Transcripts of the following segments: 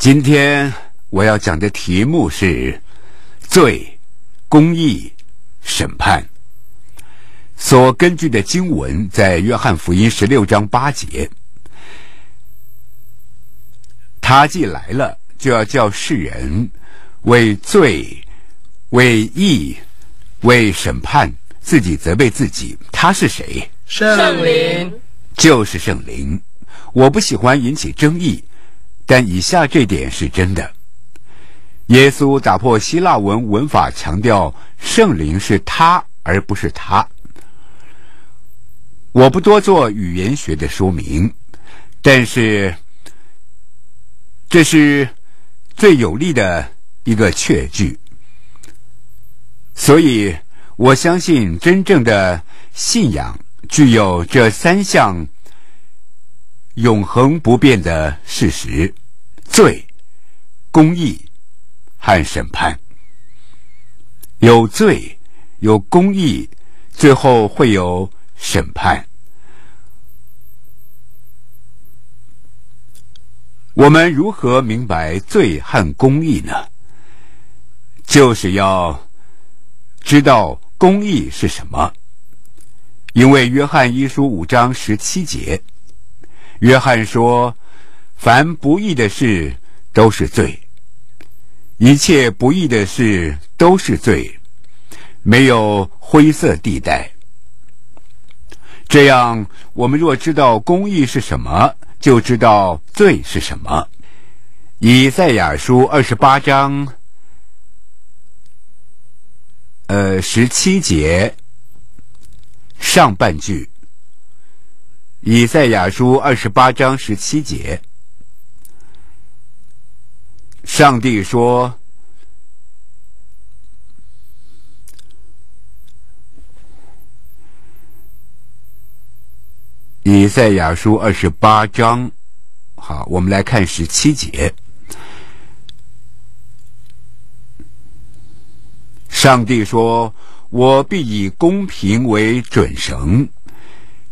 今天我要讲的题目是罪、公义、审判。所根据的经文在约翰福音十六章八节。他既来了，就要叫世人为罪、为义、为审判，自己责备自己。他是谁？圣灵。就是圣灵。我不喜欢引起争议。但以下这点是真的：耶稣打破希腊文文法，强调圣灵是他而不是他。我不多做语言学的说明，但是这是最有力的一个确据。所以我相信，真正的信仰具有这三项永恒不变的事实。罪、公义和审判，有罪，有公义，最后会有审判。我们如何明白罪和公义呢？就是要知道公义是什么。因为约翰一书五章十七节，约翰说。凡不义的事都是罪，一切不义的事都是罪，没有灰色地带。这样，我们若知道公义是什么，就知道罪是什么。以赛亚书二十八章，呃，十七节上半句。以赛亚书二十八章十七节。上帝说：“以赛亚书二十八章，好，我们来看十七节。上帝说：‘我必以公平为准绳，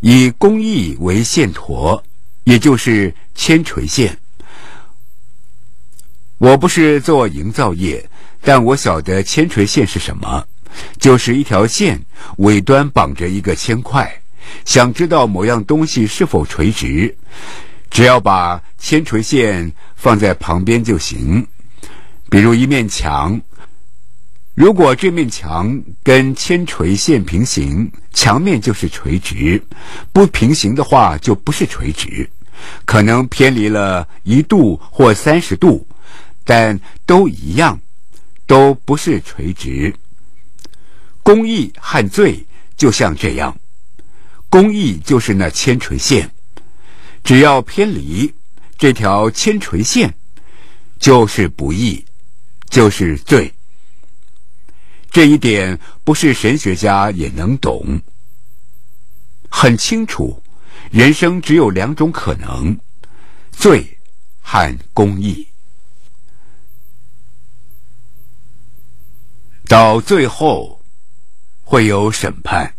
以工艺为线砣，也就是铅垂线。’”我不是做营造业，但我晓得铅垂线是什么，就是一条线尾端绑着一个铅块。想知道某样东西是否垂直，只要把铅垂线放在旁边就行。比如一面墙，如果这面墙跟铅垂线平行，墙面就是垂直；不平行的话，就不是垂直，可能偏离了一度或三十度。但都一样，都不是垂直。公义和罪就像这样，公义就是那铅垂线，只要偏离这条铅垂线，就是不义，就是罪。这一点不是神学家也能懂，很清楚。人生只有两种可能：罪和公义。到最后会有审判。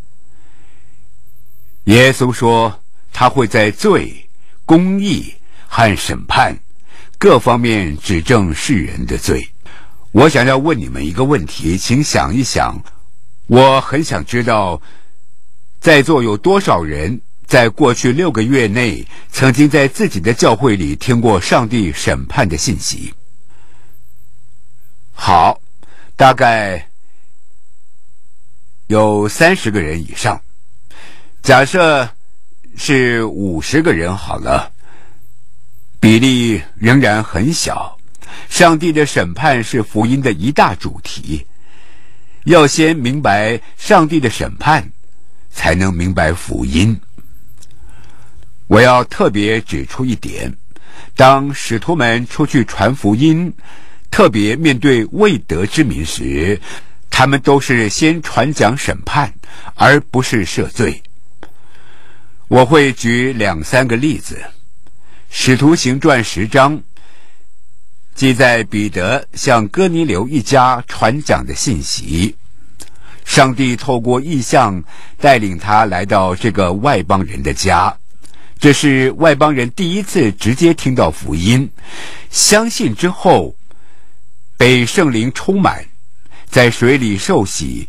耶稣说，他会在罪、公义和审判各方面指证世人的罪。我想要问你们一个问题，请想一想。我很想知道，在座有多少人在过去六个月内曾经在自己的教会里听过上帝审判的信息？好。大概有三十个人以上，假设是五十个人好了，比例仍然很小。上帝的审判是福音的一大主题，要先明白上帝的审判，才能明白福音。我要特别指出一点：当使徒们出去传福音。特别面对未得之民时，他们都是先传讲审判，而不是赦罪。我会举两三个例子，《使徒行传》十章记载彼得向哥尼流一家传讲的信息。上帝透过异象带领他来到这个外邦人的家，这是外邦人第一次直接听到福音，相信之后被圣灵充满，在水里受洗，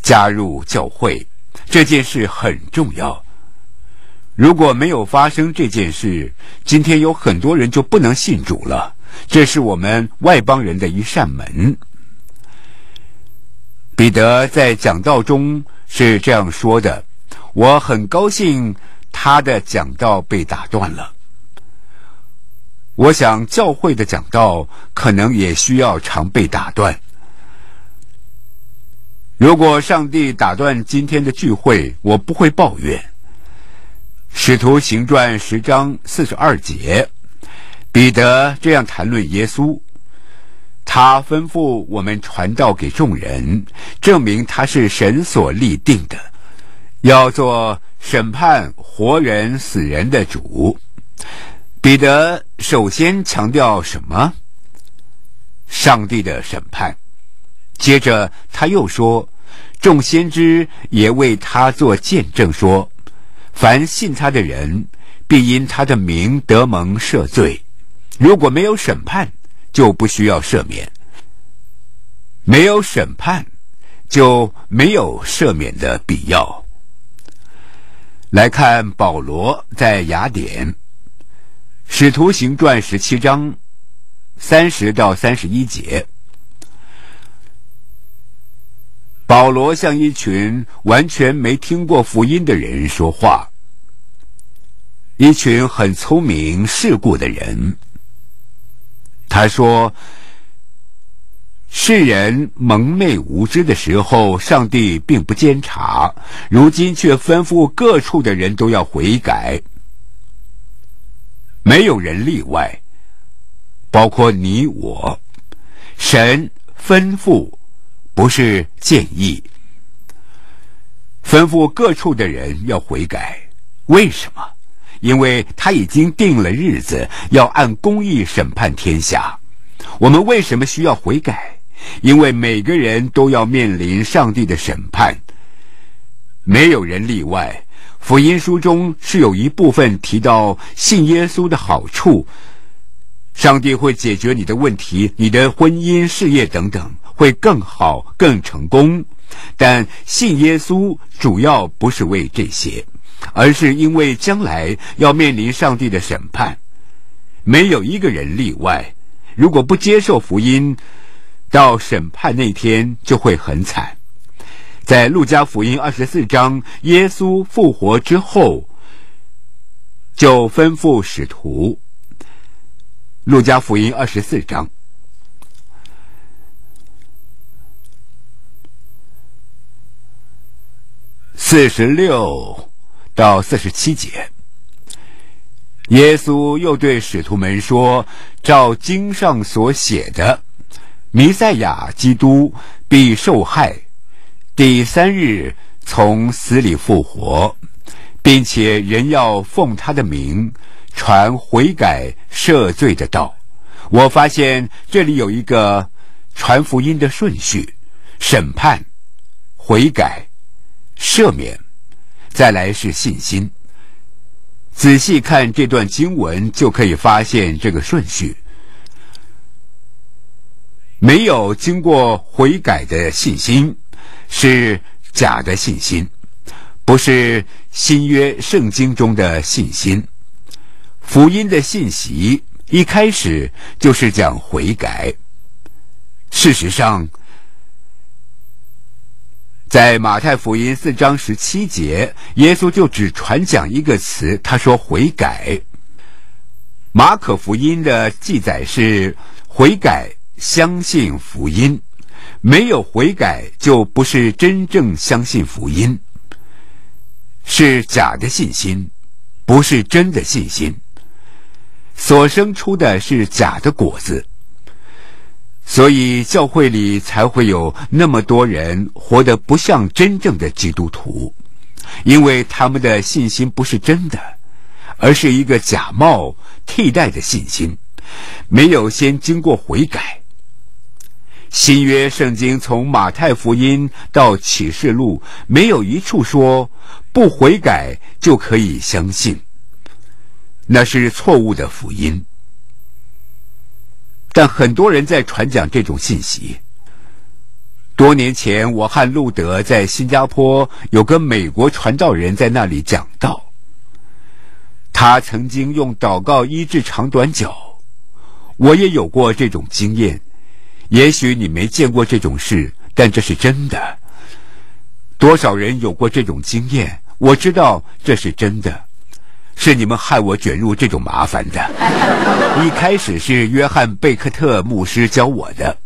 加入教会。这件事很重要。如果没有发生这件事，今天有很多人就不能信主了。这是我们外邦人的一扇门。彼得在讲道中是这样说的：“我很高兴他的讲道被打断了。我想教会的讲道可能也需要常被打断。如果上帝打断今天的聚会，我不会抱怨。”使徒行传十章四十二节，彼得这样谈论耶稣：他吩咐我们传道给众人，证明他是神所立定的，要做审判活人死人的主。彼得首先强调什么？上帝的审判。接着他又说，众先知也为他做见证说。凡信他的人，必因他的名得蒙赦罪。如果没有审判，就不需要赦免；没有审判，就没有赦免的必要。来看保罗在雅典，《使徒行传》十七章三十到三十一节。保罗向一群完全没听过福音的人说话，一群很聪明世故的人。他说：“世人蒙昧无知的时候，上帝并不监察；如今却吩咐各处的人都要悔改，没有人例外，包括你我。神吩咐。”不是建议，吩咐各处的人要悔改。为什么？因为他已经定了日子，要按公义审判天下。我们为什么需要悔改？因为每个人都要面临上帝的审判，没有人例外。福音书中是有一部分提到信耶稣的好处，上帝会解决你的问题，你的婚姻、事业等等。会更好、更成功，但信耶稣主要不是为这些，而是因为将来要面临上帝的审判，没有一个人例外。如果不接受福音，到审判那天就会很惨。在路加福音二十四章，耶稣复活之后，就吩咐使徒。路加福音二十四章。四十六到四十七节，耶稣又对使徒们说：“照经上所写的，弥赛亚基督必受害，第三日从死里复活，并且人要奉他的名传悔改赦罪的道。”我发现这里有一个传福音的顺序：审判、悔改。赦免，再来是信心。仔细看这段经文，就可以发现这个顺序。没有经过悔改的信心是假的信心，不是新约圣经中的信心。福音的信息一开始就是讲悔改。事实上。在马太福音四章十七节，耶稣就只传讲一个词，他说“悔改”。马可福音的记载是“悔改，相信福音”，没有悔改就不是真正相信福音，是假的信心，不是真的信心，所生出的是假的果子。所以教会里才会有那么多人活得不像真正的基督徒，因为他们的信心不是真的，而是一个假冒替代的信心，没有先经过悔改。新约圣经从马太福音到启示录，没有一处说不悔改就可以相信。那是错误的福音。但很多人在传讲这种信息。多年前，我和路德在新加坡有个美国传道人在那里讲道。他曾经用祷告医治长短脚，我也有过这种经验。也许你没见过这种事，但这是真的。多少人有过这种经验？我知道这是真的。是你们害我卷入这种麻烦的。一开始是约翰贝克特牧师教我的。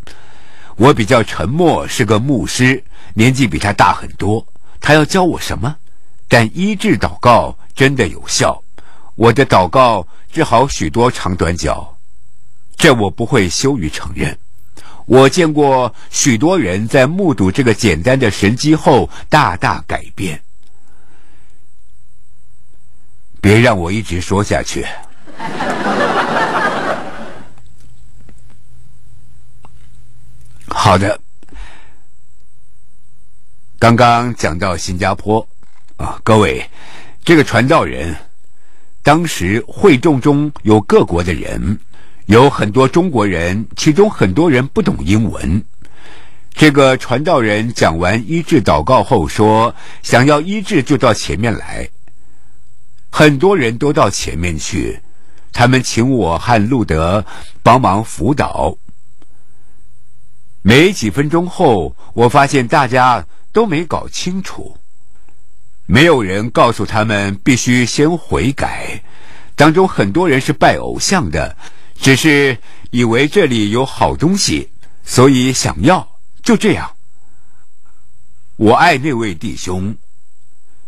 我比较沉默，是个牧师，年纪比他大很多。他要教我什么？但医治祷告真的有效。我的祷告治好许多长短脚，这我不会羞于承认。我见过许多人在目睹这个简单的神迹后大大改变。别让我一直说下去。好的，刚刚讲到新加坡啊，各位，这个传道人，当时会众中有各国的人，有很多中国人，其中很多人不懂英文。这个传道人讲完医治祷告后说：“想要医治就到前面来。”很多人都到前面去，他们请我和路德帮忙辅导。没几分钟后，我发现大家都没搞清楚，没有人告诉他们必须先悔改。当中很多人是拜偶像的，只是以为这里有好东西，所以想要。就这样，我爱那位弟兄，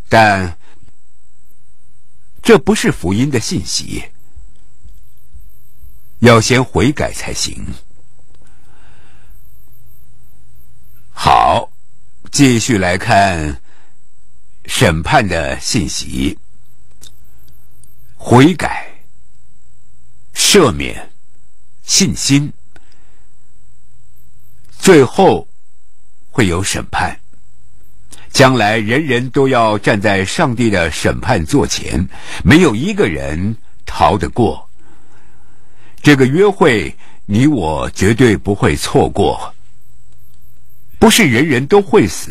但。这不是福音的信息，要先悔改才行。好，继续来看审判的信息：悔改、赦免、信心，最后会有审判。将来人人都要站在上帝的审判座前，没有一个人逃得过。这个约会，你我绝对不会错过。不是人人都会死，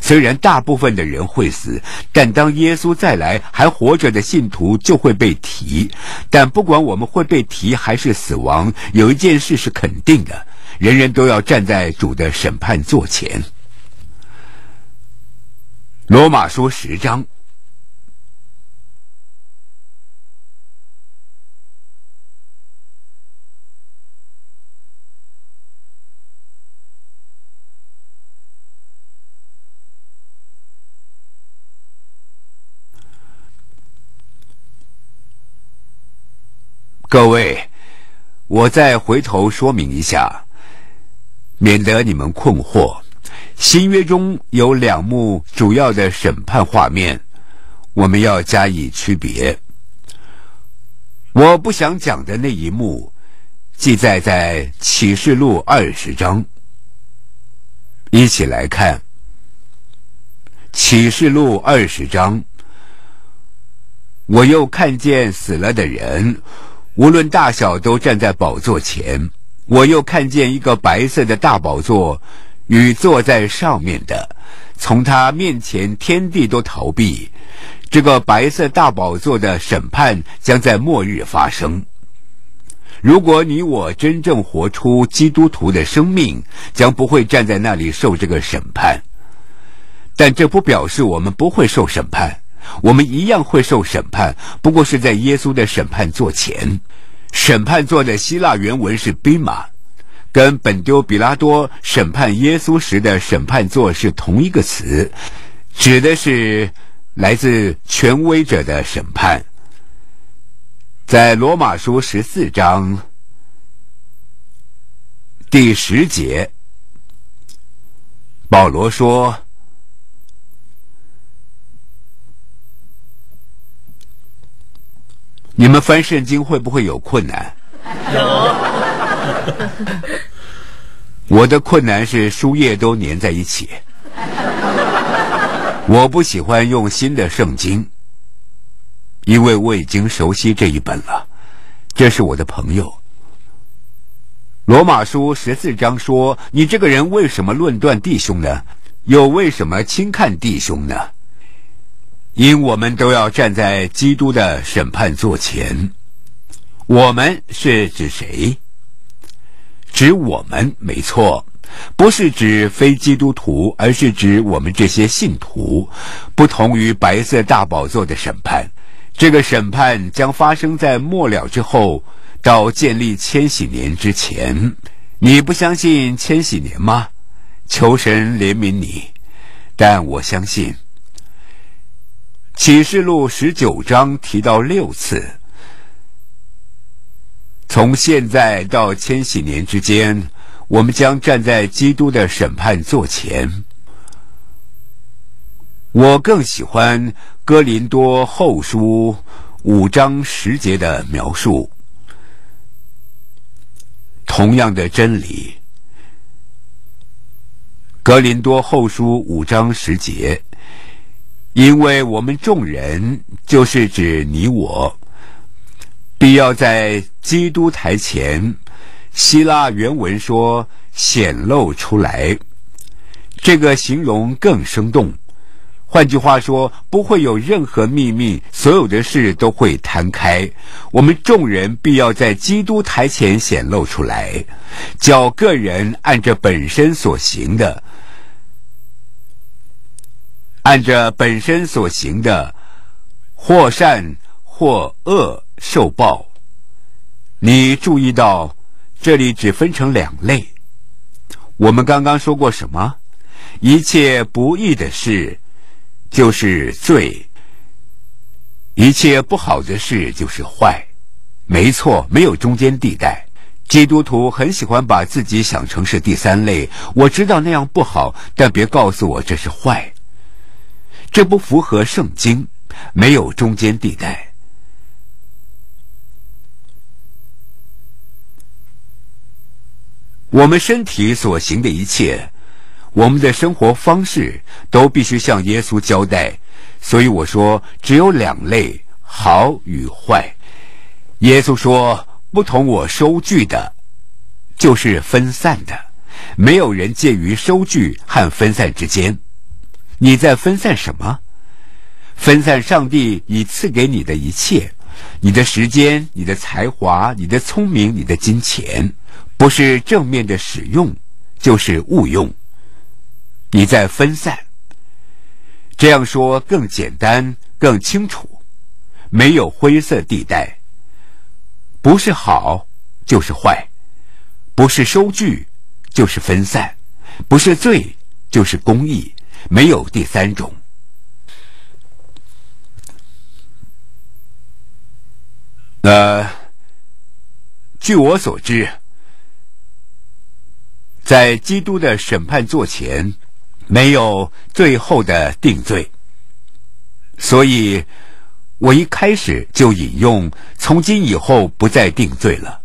虽然大部分的人会死，但当耶稣再来，还活着的信徒就会被提。但不管我们会被提还是死亡，有一件事是肯定的：人人都要站在主的审判座前。罗马书十章，各位，我再回头说明一下，免得你们困惑。新约中有两幕主要的审判画面，我们要加以区别。我不想讲的那一幕，记载在启示录二十章。一起来看启示录二十章。我又看见死了的人，无论大小，都站在宝座前。我又看见一个白色的大宝座。与坐在上面的，从他面前天地都逃避。这个白色大宝座的审判将在末日发生。如果你我真正活出基督徒的生命，将不会站在那里受这个审判。但这不表示我们不会受审判，我们一样会受审判，不过是在耶稣的审判座前。审判座的希腊原文是兵马。跟本丢比拉多审判耶稣时的审判座是同一个词，指的是来自权威者的审判。在罗马书十四章第十节，保罗说：“你们翻圣经会不会有困难？”有。我的困难是书页都粘在一起。我不喜欢用新的圣经，因为我已经熟悉这一本了。这是我的朋友。罗马书十四章说：“你这个人为什么论断弟兄呢？又为什么轻看弟兄呢？”因我们都要站在基督的审判座前。我们是指谁？指我们，没错，不是指非基督徒，而是指我们这些信徒。不同于白色大宝座的审判，这个审判将发生在末了之后，到建立千禧年之前。你不相信千禧年吗？求神怜悯你，但我相信。启示录十九章提到六次，从现在到千禧年之间，我们将站在基督的审判座前。我更喜欢哥林多后书五章十节的描述，同样的真理。格林多后书五章十节。因为我们众人，就是指你我，必要在基督台前。希腊原文说显露出来，这个形容更生动。换句话说，不会有任何秘密，所有的事都会摊开。我们众人必要在基督台前显露出来，叫个人按着本身所行的。按着本身所行的，或善或恶受报。你注意到这里只分成两类。我们刚刚说过什么？一切不义的事就是罪，一切不好的事就是坏。没错，没有中间地带。基督徒很喜欢把自己想成是第三类。我知道那样不好，但别告诉我这是坏。这不符合圣经，没有中间地带。我们身体所行的一切，我们的生活方式，都必须向耶稣交代。所以我说，只有两类：好与坏。耶稣说：“不同我收据的，就是分散的。没有人介于收据和分散之间。”你在分散什么？分散上帝已赐给你的一切，你的时间、你的才华、你的聪明、你的金钱，不是正面的使用，就是误用。你在分散。这样说更简单、更清楚，没有灰色地带。不是好就是坏，不是收据就是分散，不是罪就是公益。没有第三种。呃，据我所知，在基督的审判座前，没有最后的定罪，所以我一开始就引用“从今以后不再定罪了”。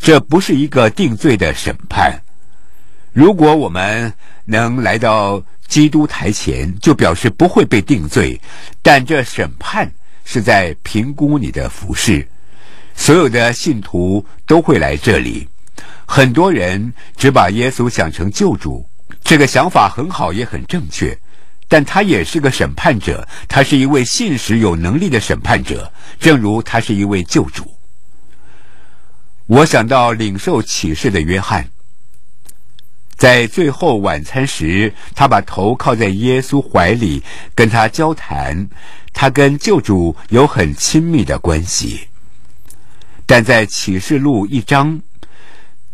这不是一个定罪的审判。如果我们能来到。基督台前就表示不会被定罪，但这审判是在评估你的服饰。所有的信徒都会来这里。很多人只把耶稣想成救主，这个想法很好，也很正确。但他也是个审判者，他是一位信实有能力的审判者，正如他是一位救主。我想到领受启示的约翰。在最后晚餐时，他把头靠在耶稣怀里，跟他交谈。他跟救主有很亲密的关系。但在启示录一章，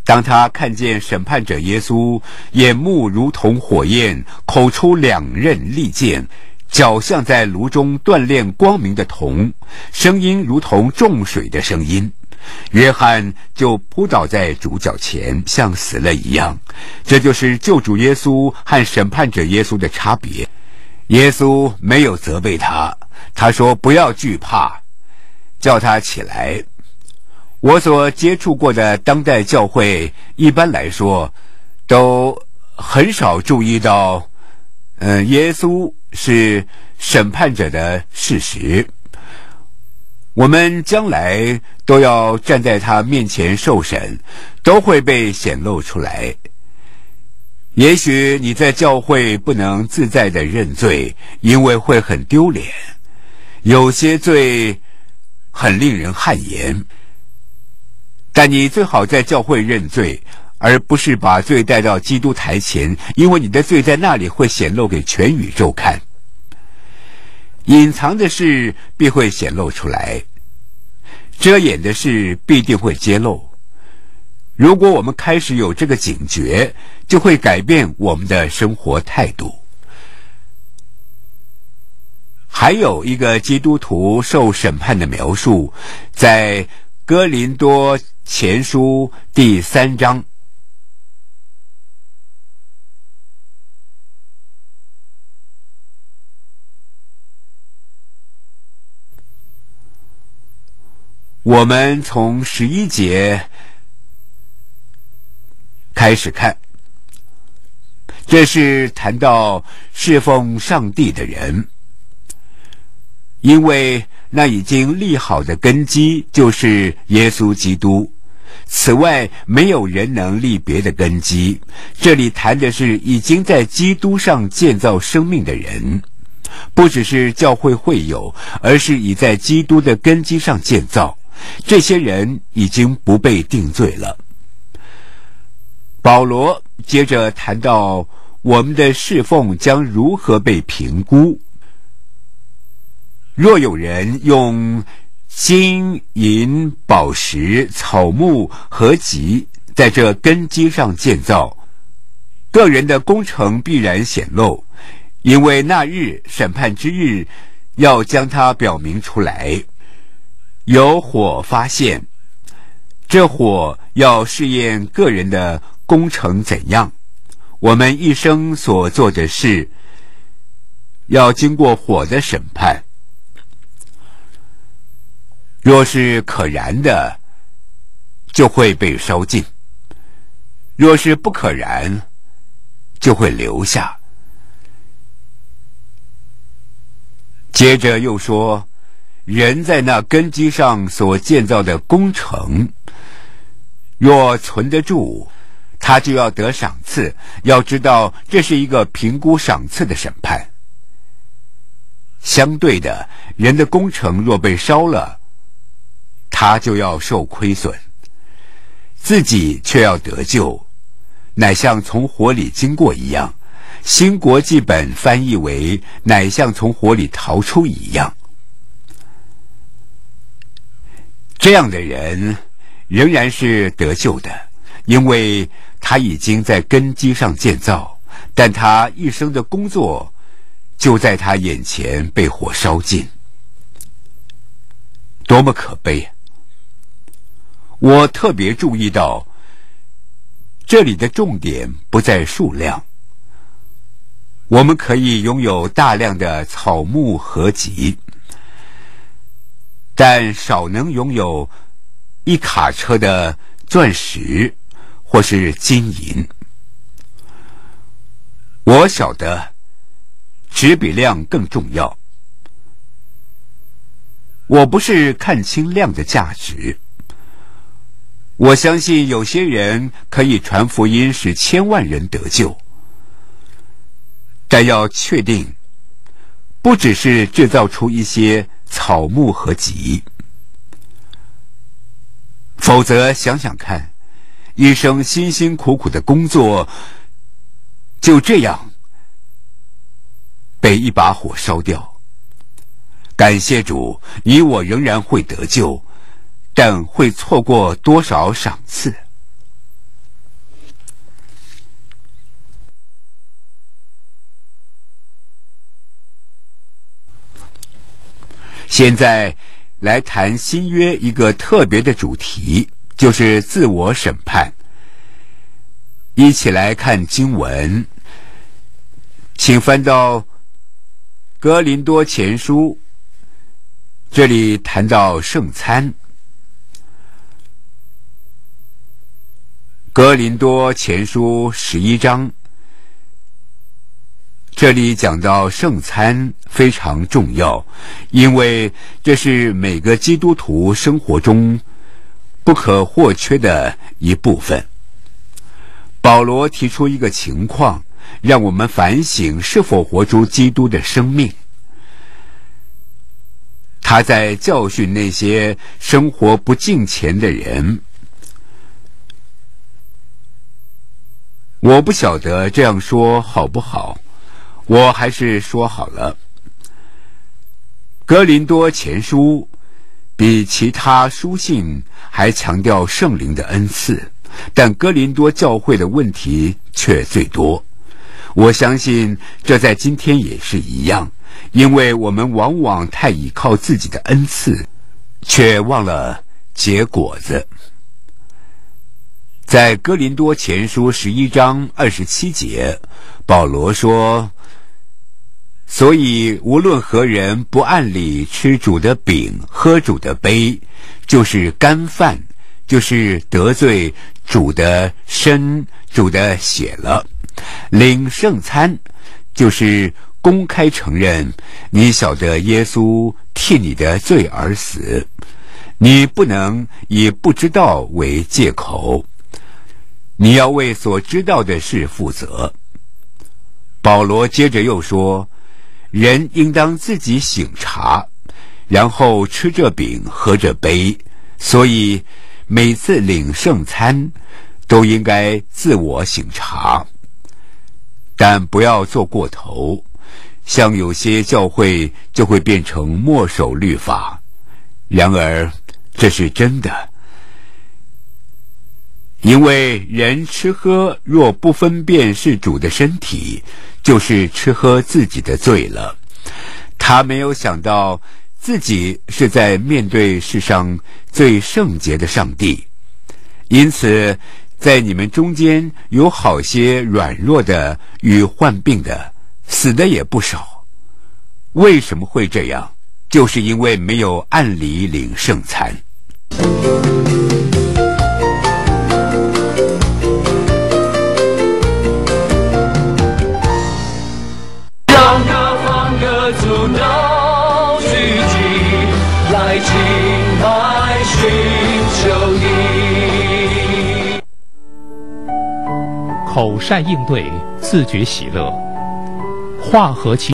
当他看见审判者耶稣，眼目如同火焰，口出两刃利剑，脚像在炉中锻炼光明的铜，声音如同重水的声音。约翰就扑倒在主角前，像死了一样。这就是救主耶稣和审判者耶稣的差别。耶稣没有责备他，他说：“不要惧怕，叫他起来。”我所接触过的当代教会，一般来说，都很少注意到，嗯，耶稣是审判者的事实。我们将来都要站在他面前受审，都会被显露出来。也许你在教会不能自在的认罪，因为会很丢脸。有些罪很令人汗颜，但你最好在教会认罪，而不是把罪带到基督台前，因为你的罪在那里会显露给全宇宙看。隐藏的事必会显露出来，遮掩的事必定会揭露。如果我们开始有这个警觉，就会改变我们的生活态度。还有一个基督徒受审判的描述，在哥林多前书第三章。我们从十一节开始看，这是谈到侍奉上帝的人，因为那已经立好的根基就是耶稣基督。此外，没有人能立别的根基。这里谈的是已经在基督上建造生命的人，不只是教会会友，而是已在基督的根基上建造。这些人已经不被定罪了。保罗接着谈到我们的侍奉将如何被评估。若有人用金银宝石、草木和集在这根基上建造，个人的工程必然显露，因为那日审判之日要将它表明出来。有火发现，这火要试验个人的工程怎样。我们一生所做的事，要经过火的审判。若是可燃的，就会被烧尽；若是不可燃，就会留下。接着又说。人在那根基上所建造的工程，若存得住，他就要得赏赐。要知道，这是一个评估赏赐的审判。相对的，人的工程若被烧了，他就要受亏损，自己却要得救，乃像从火里经过一样。新国际本翻译为“乃像从火里逃出一样”。这样的人仍然是得救的，因为他已经在根基上建造，但他一生的工作就在他眼前被火烧尽，多么可悲！我特别注意到，这里的重点不在数量，我们可以拥有大量的草木合集。但少能拥有一卡车的钻石或是金银。我晓得值比量更重要。我不是看清量的价值。我相信有些人可以传福音，使千万人得救。但要确定，不只是制造出一些。草木和集，否则想想看，一生辛辛苦苦的工作就这样被一把火烧掉。感谢主，你我仍然会得救，但会错过多少赏赐？现在来谈新约一个特别的主题，就是自我审判。一起来看经文，请翻到《哥林多前书》，这里谈到圣餐，《格林多前书》十一章，这里讲到圣餐非常重要，因为这是每个基督徒生活中不可或缺的一部分。保罗提出一个情况，让我们反省是否活出基督的生命。他在教训那些生活不敬虔的人。我不晓得这样说好不好，我还是说好了。格林多前书比其他书信还强调圣灵的恩赐，但格林多教会的问题却最多。我相信这在今天也是一样，因为我们往往太倚靠自己的恩赐，却忘了结果子。在哥林多前书十一章二十七节，保罗说：“所以无论何人不按理吃主的饼、喝主的杯，就是干饭，就是得罪主的身、主的血了。领圣餐，就是公开承认你晓得耶稣替你的罪而死，你不能以不知道为借口。”你要为所知道的事负责。保罗接着又说：“人应当自己醒茶，然后吃这饼，喝这杯。所以每次领圣餐，都应该自我醒茶，但不要做过头。像有些教会就会变成墨守律法。然而，这是真的。”因为人吃喝若不分辨是主的身体，就是吃喝自己的罪了。他没有想到自己是在面对世上最圣洁的上帝，因此在你们中间有好些软弱的与患病的，死的也不少。为什么会这样？就是因为没有按理领圣餐。口善应对，自觉喜乐；化和气